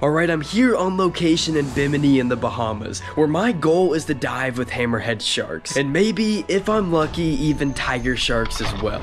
Alright, I'm here on location in Bimini in the Bahamas, where my goal is to dive with hammerhead sharks, and maybe, if I'm lucky, even tiger sharks as well.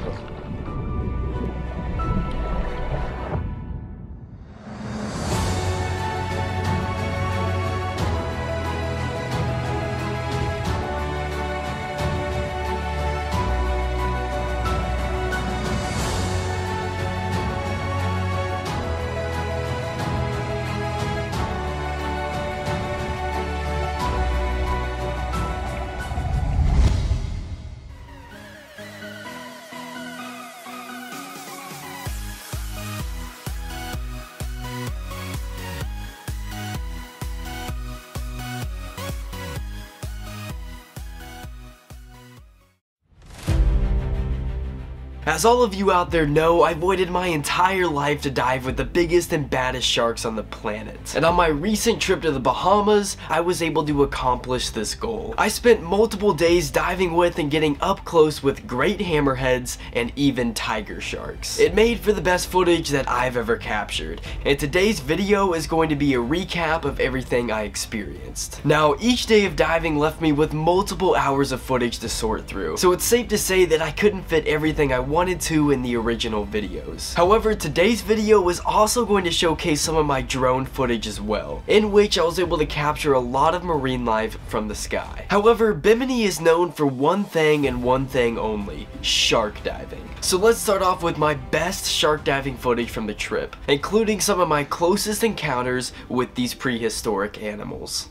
As all of you out there know, I've waited my entire life to dive with the biggest and baddest sharks on the planet. And on my recent trip to the Bahamas, I was able to accomplish this goal. I spent multiple days diving with and getting up close with great hammerheads and even tiger sharks. It made for the best footage that I've ever captured, and today's video is going to be a recap of everything I experienced. Now, each day of diving left me with multiple hours of footage to sort through, so it's safe to say that I couldn't fit everything I wanted wanted to in the original videos. However, today's video is also going to showcase some of my drone footage as well, in which I was able to capture a lot of marine life from the sky. However, Bimini is known for one thing and one thing only, shark diving. So let's start off with my best shark diving footage from the trip, including some of my closest encounters with these prehistoric animals.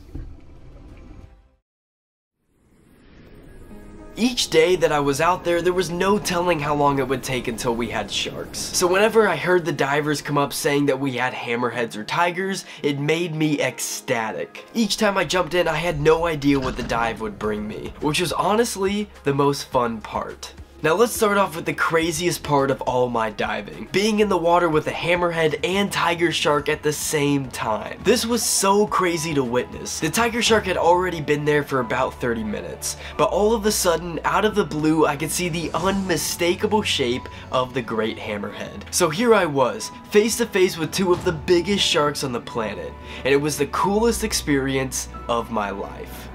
Each day that I was out there, there was no telling how long it would take until we had sharks. So whenever I heard the divers come up saying that we had hammerheads or tigers, it made me ecstatic. Each time I jumped in, I had no idea what the dive would bring me, which was honestly the most fun part. Now let's start off with the craziest part of all my diving, being in the water with a hammerhead and tiger shark at the same time. This was so crazy to witness. The tiger shark had already been there for about 30 minutes, but all of a sudden, out of the blue, I could see the unmistakable shape of the great hammerhead. So here I was, face to face with two of the biggest sharks on the planet, and it was the coolest experience of my life.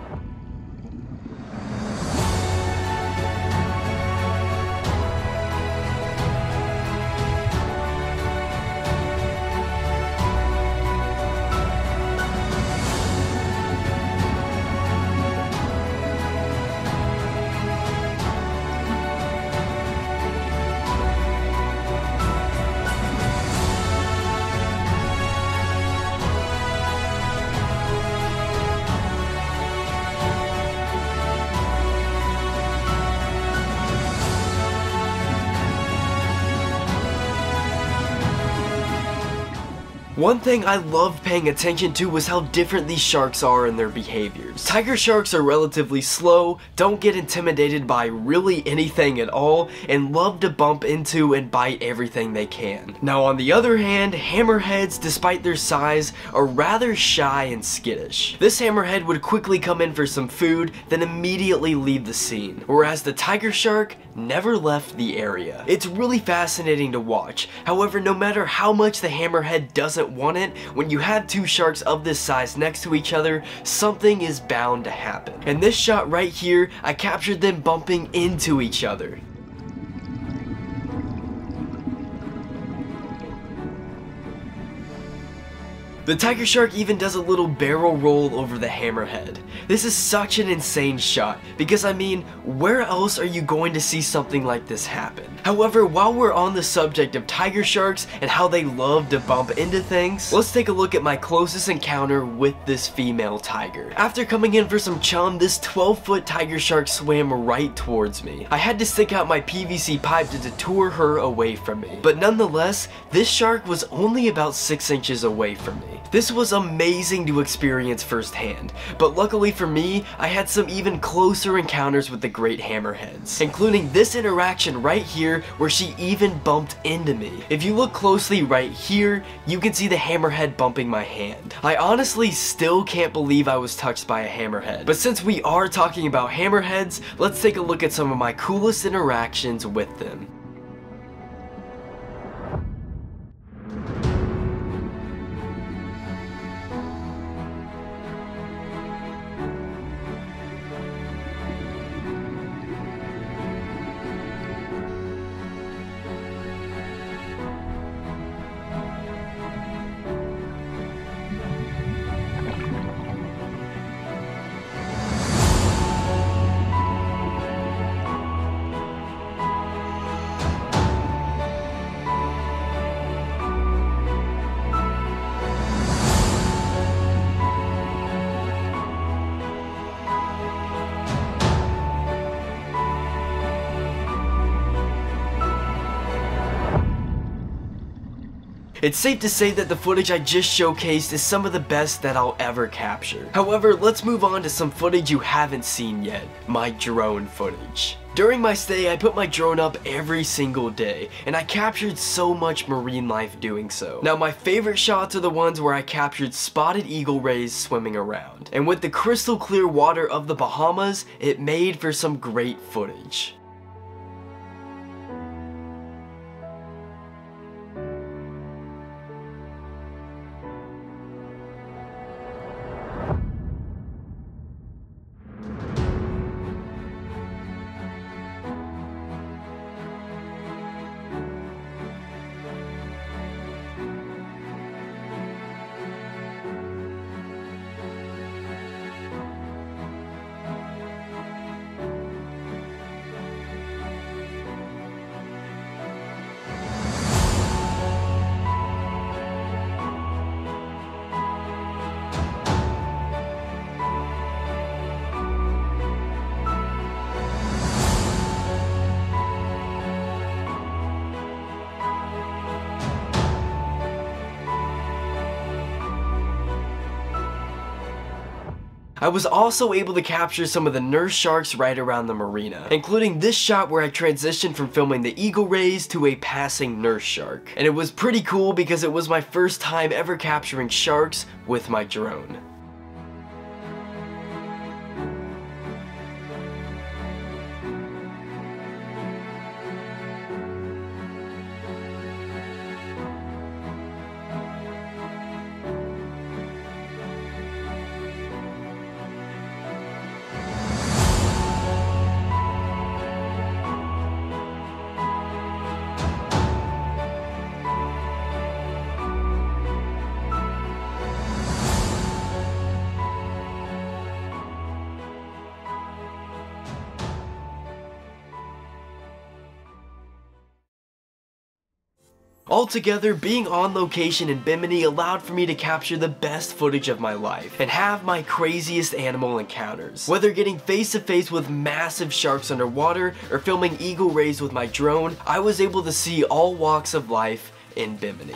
One thing I loved paying attention to was how different these sharks are in their behaviors. Tiger sharks are relatively slow, don't get intimidated by really anything at all, and love to bump into and bite everything they can. Now on the other hand, hammerheads, despite their size, are rather shy and skittish. This hammerhead would quickly come in for some food, then immediately leave the scene, whereas the tiger shark never left the area. It's really fascinating to watch, however no matter how much the hammerhead doesn't want it, when you have two sharks of this size next to each other, something is bound to happen. And this shot right here, I captured them bumping into each other. The tiger shark even does a little barrel roll over the hammerhead. This is such an insane shot, because I mean, where else are you going to see something like this happen? However, while we're on the subject of tiger sharks and how they love to bump into things, let's take a look at my closest encounter with this female tiger. After coming in for some chum, this 12 foot tiger shark swam right towards me. I had to stick out my PVC pipe to detour her away from me. But nonetheless, this shark was only about 6 inches away from me. This was amazing to experience firsthand, but luckily for me, I had some even closer encounters with the great hammerheads, including this interaction right here where she even bumped into me. If you look closely right here, you can see the hammerhead bumping my hand. I honestly still can't believe I was touched by a hammerhead, but since we are talking about hammerheads, let's take a look at some of my coolest interactions with them. It's safe to say that the footage I just showcased is some of the best that I'll ever capture. However, let's move on to some footage you haven't seen yet, my drone footage. During my stay, I put my drone up every single day, and I captured so much marine life doing so. Now, my favorite shots are the ones where I captured spotted eagle rays swimming around. And with the crystal clear water of the Bahamas, it made for some great footage. I was also able to capture some of the nurse sharks right around the marina, including this shot where I transitioned from filming the eagle rays to a passing nurse shark. And it was pretty cool because it was my first time ever capturing sharks with my drone. Altogether, being on location in Bimini allowed for me to capture the best footage of my life and have my craziest animal encounters. Whether getting face to face with massive sharks underwater or filming eagle rays with my drone, I was able to see all walks of life in Bimini.